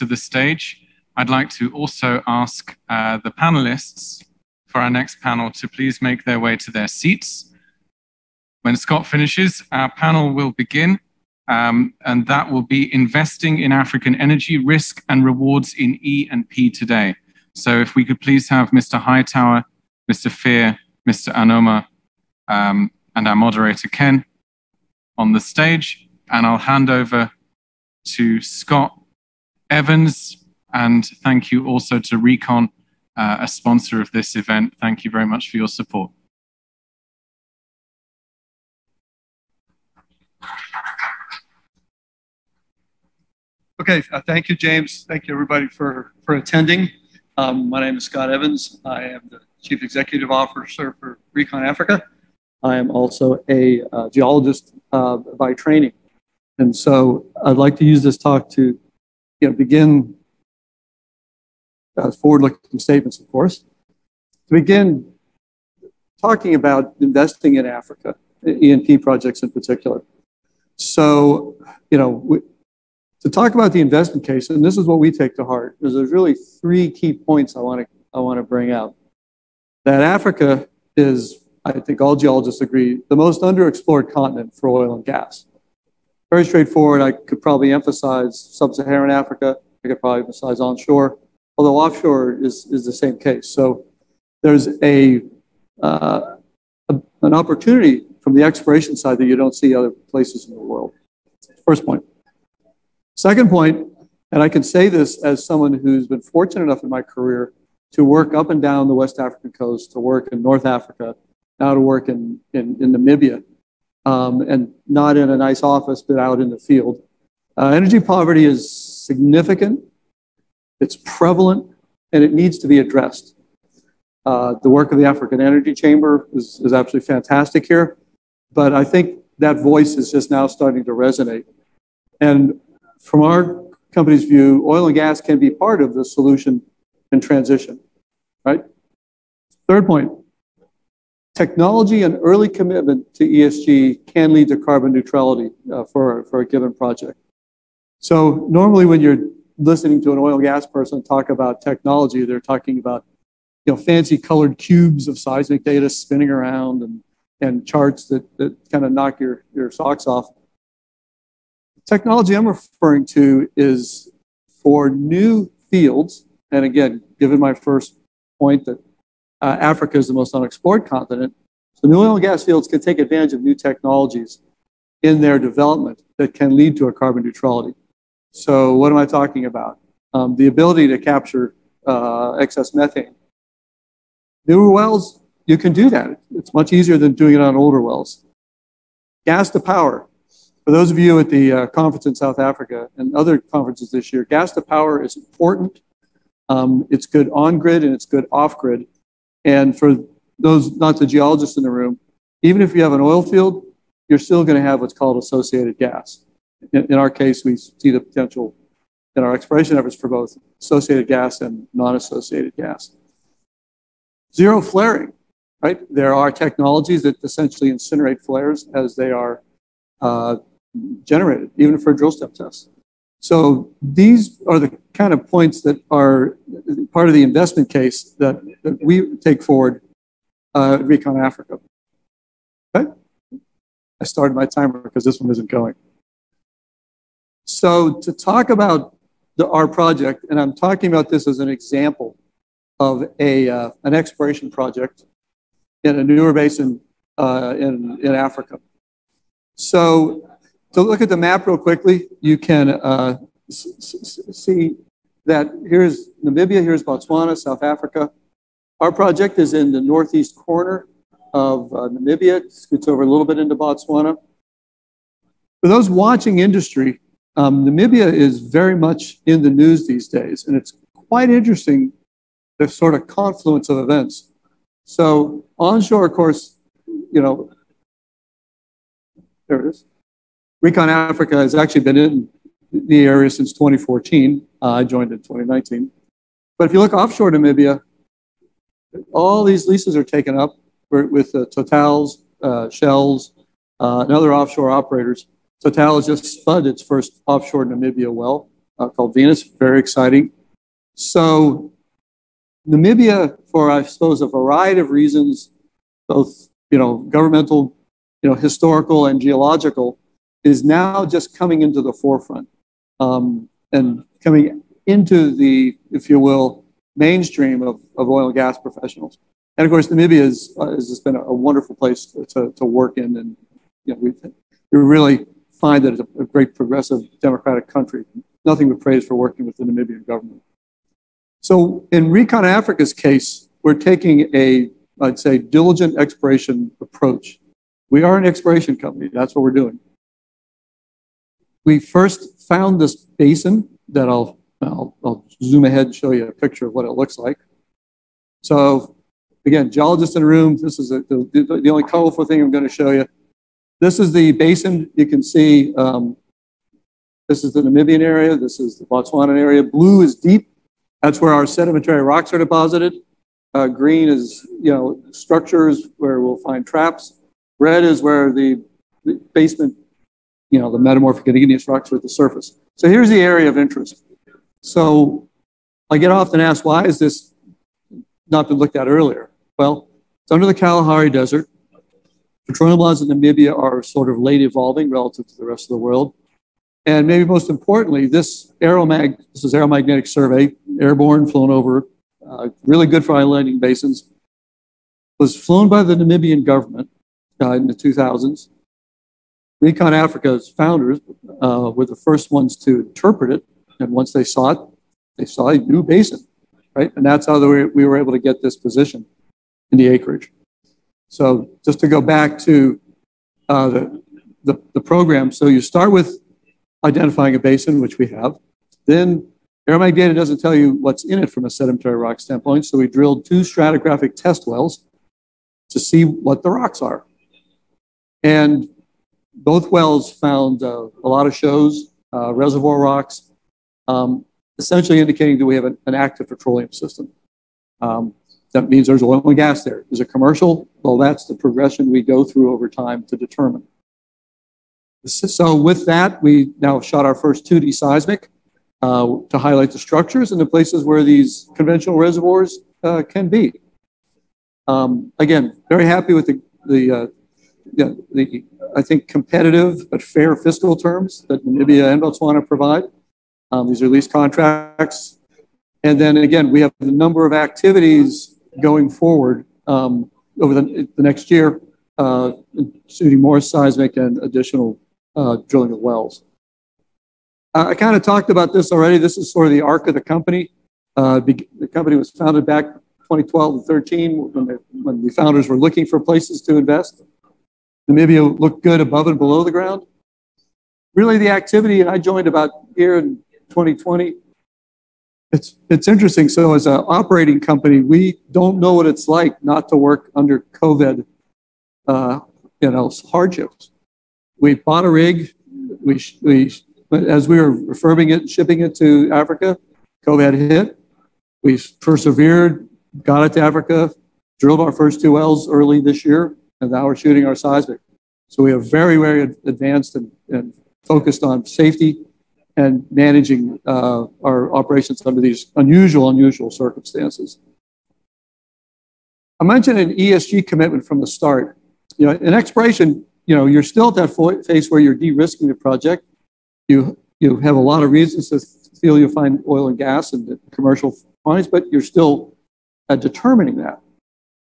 to the stage. I'd like to also ask uh, the panelists for our next panel to please make their way to their seats. When Scot finishes, our panel will begin, um, and that will be investing in African energy risk and rewards in E&P today. So if we could please have Mr. Hightower, Mr. Fear, Mr. Anoma, um, and our moderator, Ken, on the stage. And I'll hand over to Scot Evans, and thank you also to RECON, uh, a sponsor of this event. Thank you very much for your support. Okay. Uh, thank you, James. Thank you, everybody, for for attending. Um, my name is Scot Evans. I am the Chief Executive Officer for RECON Africa. I am also a uh, geologist by training. And so I'd like to use this talk to begin, uh, forward-looking statements, of course, to begin talking about investing in Africa, E&P projects in particular. So, you know, we, to talk about the investment case, and this is what we take to heart, is there's really three key points I want to I want to bring out. That Africa is, I think all geologists agree, the most underexplored continent for oil and gas. Very straightforward. I could probably emphasize sub-Saharan Africa. I could probably emphasize onshore, although offshore is is the same case. So there's a uh, an opportunity from the exploration side that you don't see other places in the world. First point. Second and I can say this as someone who's been fortunate enough in my career to work up and down the West African coast, to work in North Africa, now to work in in Namibia, Um, and not in a nice office, but out in the field. Uh, energy poverty is significant, it's prevalent, and it needs to be addressed. Uh, the work of the African Energy Chamber is absolutely fantastic here, but I think that voice is just now starting to resonate. And from our company's view, oil and gas can be part of the solution and transition. Right? Third point, technology and early commitment to ESG can lead to carbon neutrality uh, for for a given project. So normally when you're listening to an oil and gas person talk about technology, they're talking about you know, fancy colored cubes of seismic data spinning around and and charts that that kind of knock your socks off. Technology I'm referring to is for new fields, and again, given my first point that Uh, Africa is the most unexplored continent, So new oil and gas fields can take advantage of new technologies in their development that can lead to a carbon neutrality. So what am I talking about? Um, the ability to capture uh, excess methane. Newer wells, you can do that. It's much easier than doing it on older wells. Gas to power. For those of you at the uh, conference in South Africa and other conferences this year, gas to power is important. Um, it's good on-grid and it's good off-grid. For those not the geologists in the room, even if you have an oil field, you're still going to have what's called associated gas. In our case, we see the potential in our exploration efforts for both associated gas and non-associated gas. Zero flaring. Right? There are technologies that essentially incinerate flares as they are uh, generated, even for drill stem tests. So these are the kind of points that are part of the investment case that we take forward uh, at RECON Africa. Okay. I started my timer because this one isn't going. So to talk about our project, and I'm talking about this as an example of a uh, an exploration project in a newer basin uh, in in Africa. To look at the map real quickly, you can uh, see that here's Namibia, here's Botswana, South Africa. Our project is in the northeast corner of uh, Namibia. It scoots over a little bit into Botswana. For those watching industry, um, Namibia is very much in the news these days, and it's quite interesting, the sort of confluence of events. So onshore, of course, you know, there it is. RECON Africa has actually been in the area since 2014. Uh, I joined in 2019. But If you look offshore Namibia, all these leases are taken up with uh, Totals, uh, Shells, and other offshore operators. Total has just spud its first offshore Namibia well uh, called Venus. Very exciting. So Namibia, for I suppose a variety of reasons, both you know governmental, you know historical and geological, is now just coming into the forefront um, and coming into the, if you will, mainstream of, of oil and gas professionals. And of course, Namibia is, uh, has just been a, wonderful place to, to, work in. And you know, we we really find that it's a great progressive democratic country. Nothing but praise for working with the Namibian government. So in Recon Africa's case, we're taking a, I'd say, diligent exploration approach. We are an exploration company. That's what we're doing. We first found this basin that I'll, I'll, I'll zoom ahead and show you a picture of what it looks like. So again, geologists in the room, this is a, the, the only colorful thing I'm going to show you. This is the basin. You can see um, this is the Namibian area. This is the Botswana area. Blue is deep. That's where our sedimentary rocks are deposited. Uh, green is, you know, structures where we'll find traps. Red is where the, the basement, you know, the metamorphic igneous rocks are at the surface. So here's the area of interest. So I get often asked, why is this not been looked at earlier? Well, it's under the Kalahari Desert. Petroleum laws in Namibia are sort of late evolving relative to the rest of the world. And maybe most importantly, this aeromag, this is aeromagnetic survey, airborne, flown over, uh, really good for islanding basins, was flown by the Namibian government uh, in the 2000s. Recon Africa's founders uh, were the first ones to interpret it. And once they saw it, they saw a new basin, right? And that's how we were able to get this position in the acreage. So just to go back to uh, the, the, the program, so you start with identifying a basin, which we have. Then Aeromag data doesn't tell you what's in it from a sedimentary rock standpoint, so we drilled two stratigraphic test wells to see what the rocks are. And both wells found uh, a lot of shows, uh, reservoir rocks, um, essentially indicating that we have an, an active petroleum system. Um, that means there's oil and gas there. Is it commercial? Well, that's the progression we go through over time to determine. So with that, we now shot our first 2D seismic uh, to highlight the structures and the places where these conventional reservoirs uh, can be. Um, again, very happy with the, the, uh, the, the, I think, competitive but fair fiscal terms that Namibia and Botswana provide. Um, these are lease contracts. And then again, we have a number of activities going forward um, over the, the, next year, uh, shooting more seismic and additional uh, drilling of wells. Uh, I kind of talked about this already. This is sort of the arc of the company. Uh, the company was founded back 2012 and 13 when, the, when the founders were looking for places to invest. Namibia looked good above and below the ground. Really, the activity, I joined about here in 2020 it's it's interesting. So as an operating company, we don't know what it's like not to work under COVID, uh, you know, hardships. We bought a rig. We we as we were refurbing it, shipping it to Africa, COVID hit. We persevered, got it to Africa, drilled our first two wells early this year, and now we're shooting our seismic. So we are very, very advanced and, and focused on safety and managing uh, our operations under these unusual, unusual circumstances. I mentioned an ESG commitment from the start. You know, in exploration, you know, you're still at that phase where you're de-risking the project. You you have a lot of reasons to feel you'll find oil and gas and commercial finds, but you're still uh, determining that.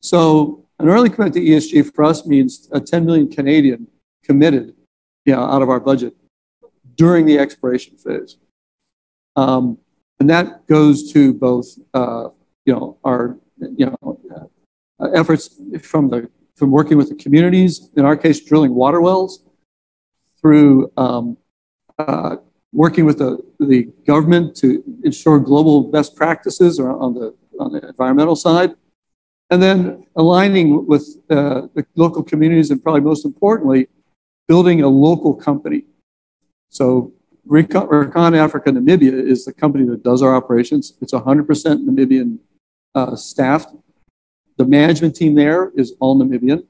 So an early commitment to ESG for us means a 10 million Canadian committed, you know, out of our budget during the expiration phase. Um, and that goes to both, uh, you know, our, you know, uh, efforts from the from working with the communities, in our case, drilling water wells, through um, uh, working with the, the government to ensure global best practices on the, on the environmental side, and then aligning with uh, the local communities, and probably most importantly, building a local company so Recon, Africa Namibia is the company that does our operations. It's 100% Namibian uh, staffed. The management team there is all Namibian.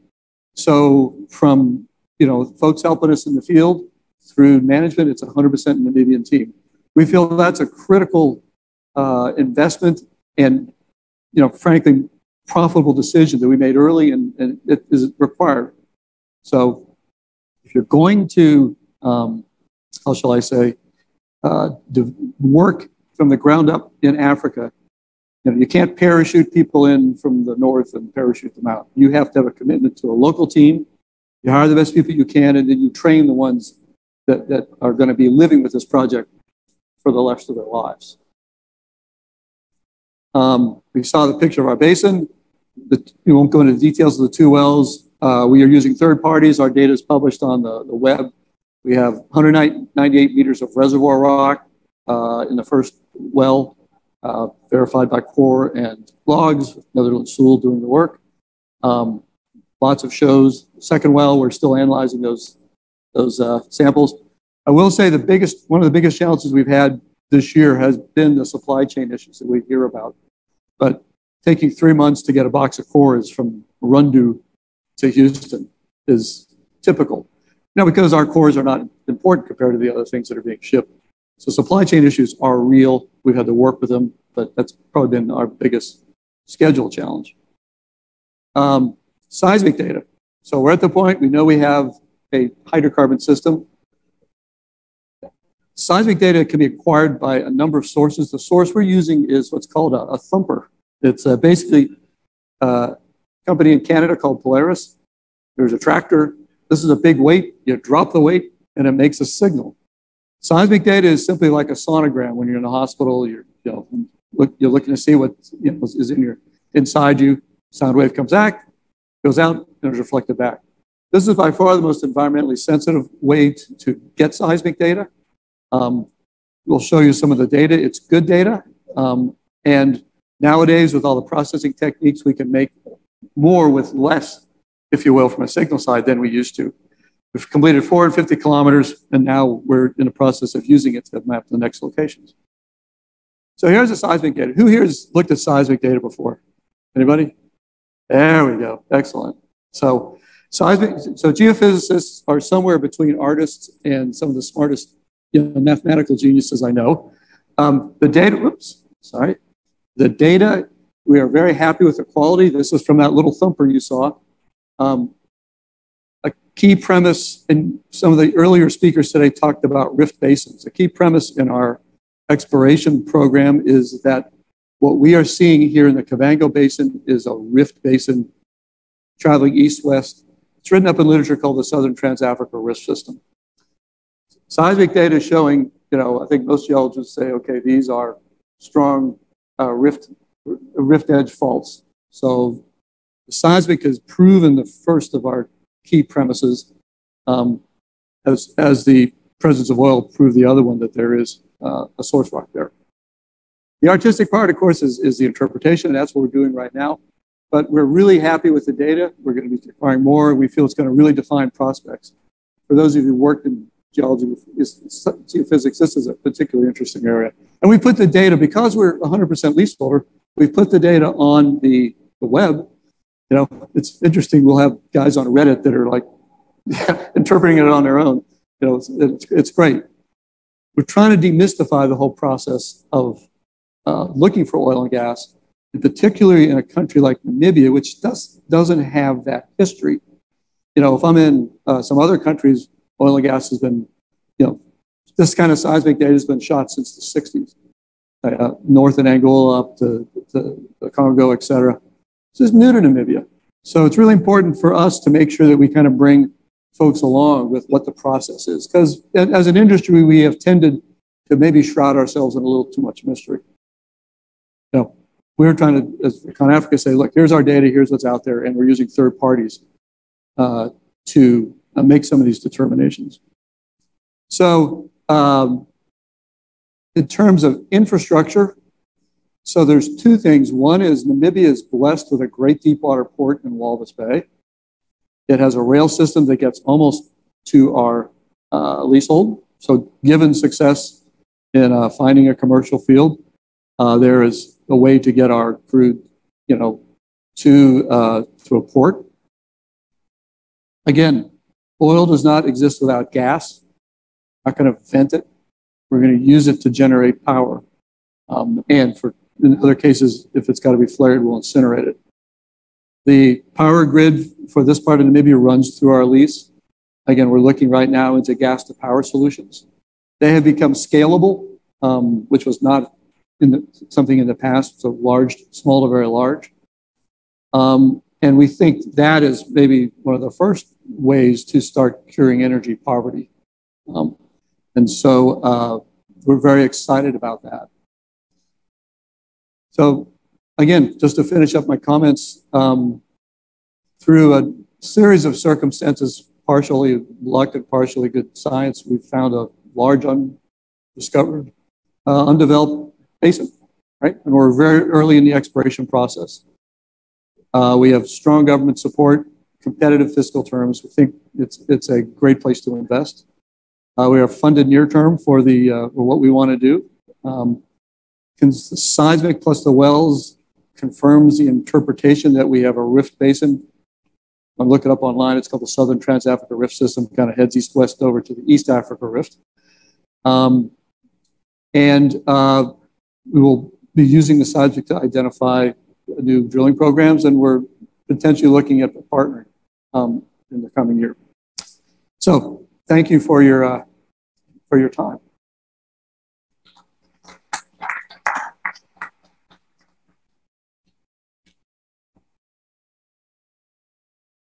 So from you know folks helping us in the field through management, it's 100% Namibian team. We feel that's a critical uh, investment and, you know, frankly, profitable decision that we made early and, and it is required. So if you're going to, um, how shall I say, uh, work from the ground up in Africa, you know, you can't parachute people in from the north and parachute them out. You have to have a commitment to a local team. You hire the best people you can, and then you train the ones that, that are going to be living with this project for the rest of their lives. Um, we saw the picture of our basin. We won't go into the details of the two wells. Uh, we are using third parties. Our data is published on the, web. We have 198 meters of reservoir rock uh, in the first well, uh, verified by core and logs, Netherland Sewell doing the work. Um, lots of shows. Second well, we're still analyzing those, those samples. I will say the biggest, one of the biggest challenges we've had this year has been the supply chain issues that we hear about. But taking three months to get a box of cores from Rundu to Houston is typical. Now, because our cores are not important compared to the other things that are being shipped. So supply chain issues are real. We've had to work with them, but that's probably been our biggest schedule challenge. Um, seismic data. So we're at the point, we know we have a hydrocarbon system. Seismic data can be acquired by a number of sources. The source we're using is what's called a, a thumper. It's uh, basically a company in Canada called Polaris. There's a tractor. This is a big weight. You drop the weight and it makes a signal. Seismic data is simply like a sonogram when you're in a hospital. You're, you know, look, you're looking to see what you know, is in your inside you. Sound wave comes back, goes out, and is reflected back. This is by far the most environmentally sensitive way to, to get seismic data. Um, we'll show you some of the data. It's good data. Um, and nowadays, with all the processing techniques, we can make more with less, if you will, from a signal side than we used to. We've completed 450 kilometers, and now we're in the process of using it to map the next locations. So here's the seismic data. Who here has looked at seismic data before? Anybody? There we go. Excellent. So seismic, so geophysicists are somewhere between artists and some of the smartest you know, mathematical geniuses I know. Um, the data, sorry. The data, we are very happy with the quality. This is from that little thumper you saw. Um, a key premise, and some of the earlier speakers today talked about rift basins. A key premise in our exploration program is that what we are seeing here in the Kavango Basin is a rift basin traveling east-west. It's written up in literature called the Southern Trans-Africa Rift System. Seismic data showing, you know, I think most geologists say, okay, these are strong uh, rift, rift edge faults. So the seismic has proven the first of our key premises, um, as, as the presence of oil proved the other one that there is uh, a source rock there. The artistic part, of course, is, is the interpretation, and that's what we're doing right now. But we're really happy with the data. We're going to be acquiring more. We feel it's going to really define prospects. For those of you who worked in geology, geophysics, this is a particularly interesting area. And we put the data, because we're 100% leaseholder, we put the data on the, the web. You know, it's interesting. We'll have guys on Reddit that are like interpreting it on their own. You know, it's, it's, it's great. We're trying to demystify the whole process of uh, looking for oil and gas, and particularly in a country like Namibia, which does, doesn't have that history. You know, if I'm in uh, some other countries, oil and gas has been, you know, this kind of seismic data has been shot since the 60s, uh, north in Angola up to, to the Congo, et cetera. This is new to Namibia. So it's really important for us to make sure that we kind of bring folks along with what the process is. Because as an industry, we have tended to maybe shroud ourselves in a little too much mystery. You know, we're trying to, as ConAfrica, say, look, here's our data, here's what's out there, and we're using third parties uh, to uh, make some of these determinations. So, um, in terms of infrastructure, so there's two things. One is Namibia is blessed with a great deep water port in Walvis Bay. It has a rail system that gets almost to our uh, leasehold. So, given success in uh, finding a commercial field, uh, there is a way to get our crude, you know, to uh, to a port. Again, Oil does not exist without gas. Not going to vent it. We're going to use it to generate power. Um, and for in other cases, if it's got to be flared, we'll incinerate it. The power grid for this part of Namibia runs through our lease. Again, we're looking right now into gas to power solutions. They have become scalable, um, which was not in the, something in the past, so large, small to very large. Um, and we think that is maybe one of the first ways to start curing energy poverty. Um, and so uh, we're very excited about that. So again, just to finish up my comments, um, through a series of circumstances, partially luck and partially good science, we found a large undiscovered, uh, undeveloped basin, right? And we're very early in the exploration process. Uh, we have strong government support, competitive fiscal terms. We think it's, it's a great place to invest. Uh, we are funded near term for, the, uh, for what we want to do. Um, seismic plus the wells confirms the interpretation that we have a rift basin. I'm looking up online. It's called the Southern Trans-Africa Rift System. Kind of heads east-west over to the East Africa Rift. Um, and uh, we will be using the seismic to identify new drilling programs, and we're potentially looking at partnering um, in the coming year. So thank you for your, uh, for your time.